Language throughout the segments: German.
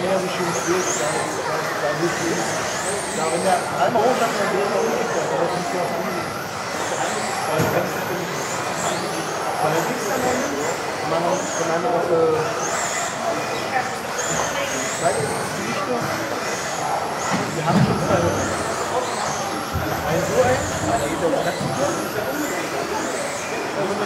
energischen Weg, da nicht links. Da wenn der einmal runter von der Drehung umgekehrt, aber das ist ja auch gut. Weil dann liegt es dann man von einer auf die Gewichte, die haben schon zwei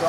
Ja,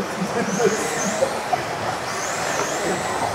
Thank you.